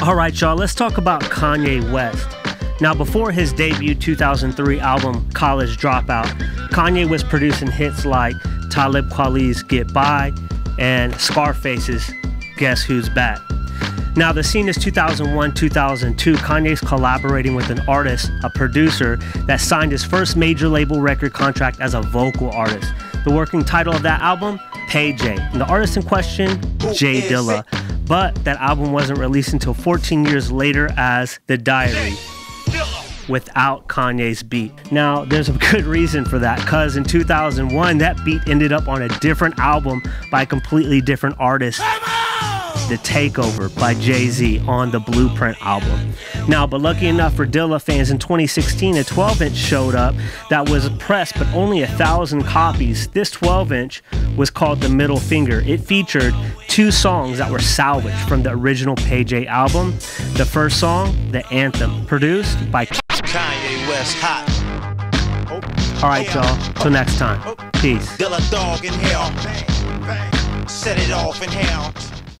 All right, y'all, let's talk about Kanye West. Now, before his debut 2003 album, College Dropout, Kanye was producing hits like Talib Kweli's Get By and Scarface's Guess Who's Back. Now, the scene is 2001 2002. Kanye's collaborating with an artist, a producer, that signed his first major label record contract as a vocal artist. The working title of that album, Pay Jay. And the artist in question, J Dilla. But that album wasn't released until 14 years later as The Diary without Kanye's beat. Now, there's a good reason for that because in 2001, that beat ended up on a different album by a completely different artist. The Takeover by Jay Z on the Blueprint album. Now, but lucky enough for Dilla fans, in 2016, a 12 inch showed up that was pressed, but only a thousand copies. This 12 inch was called The Middle Finger. It featured two songs that were salvaged from the original Pay Jay album. The first song, The Anthem, produced by Kanye West Hot. Oh. All right, oh. y'all. Till next time. Oh. Peace. In hell. Set it off in hell.